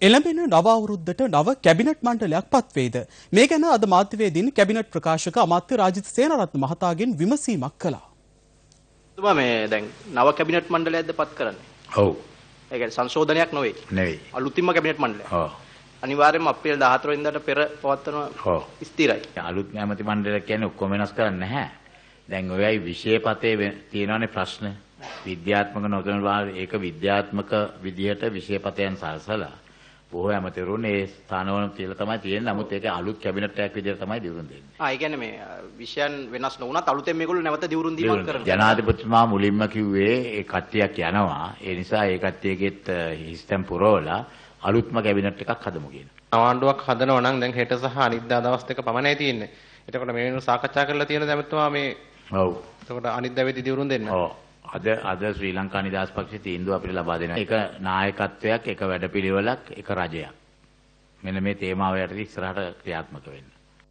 එළඹෙන නව අවුරුද්දට නව කැබිනට් මණ්ඩලයක් පත්වේද. මේ ගැන අද මාධ්‍යවේදීන් කැබිනට් ප්‍රකාශක අමාත්‍ය රාජිත සේනාරත්න මහතාගෙන් විමසීමක් කළා. තුමා මේ දැන් නව කැබිනට් මණ්ඩලයක්ද පත් කරන්නේ? ඔව්. ඒ කියන්නේ සංශෝධනයක් නෙවෙයි. නෙවෙයි. අලුතින්ම කැබිනට් මණ්ඩලයක්. ඔව්. අනිවාර්යයෙන්ම අප්‍රේල් 14 වෙනිදාට පෙර පවත්වන ඔව්. ස්ථිරයි. අලුත් ඇමති මණ්ඩලයක් කියන්නේ ඔක්කොම වෙනස් කරන්නේ නැහැ. දැන් ඔයයි විෂයපතේ තියෙනවානේ ප්‍රශ්න. විද්‍යාත්මක නොදැන ඒක විද්‍යාත්මක විදිහට විෂයපතයන් සලසලා බොහෝ ඇමතිවරුන් ඒ ස්ථානවල තියලා තමයි තියෙන්නේ. නමුත් ඒක අලුත් කැබිනට් එකක් විදිහට තමයි දියුණු දෙන්නේ. ආ ඒ කියන්නේ මේ විෂයන් වෙනස් නොවුනත් අලුතෙන් මේගොල්ලෝ නැවත දියුණු දීමක් කරනවා. ජනාධිපතිතුමා මුලින්ම කිව්වේ ඒ කට්ටියක් යනවා. ඒ නිසා ඒ කට්ටියගෙත් හිස්තම් පුරවලා අලුත්ම කැබිනට් එකක් හදමු කියන. ආණ්ඩුවක් හදනවා නම් දැන් හෙට සහ අනිද්දා දවස් දෙක පමණයි තියෙන්නේ. එතකොට මේ වෙනුව සාකච්ඡා කරලා තියෙන දැමතුමා මේ ඔව්. එතකොට අනිද්දා වෙදි දියුණු දෙන්න. ඔව්. අද අද ශ්‍රී ලංකා නිදහස් පක්ෂයේ තීන්දුව අපිට ලබා දෙනවා. ඒක නායකත්වයක්, එක වැඩපිළිවෙලක්, එක රජයක්. මෙන්න මේ තේමාව යටතේ ඉස්සරහට ක්‍රියාත්මක වෙන්න.